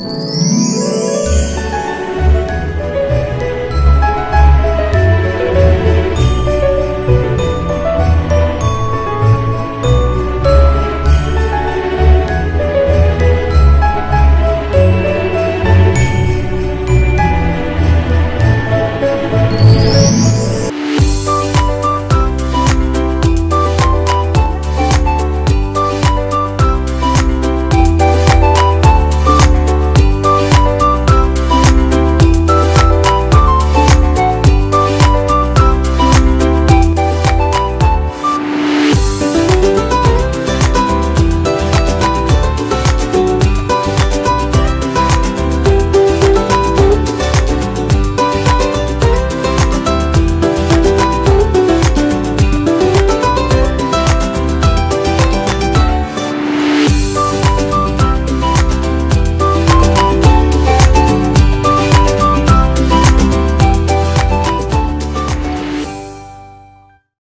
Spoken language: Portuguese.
Música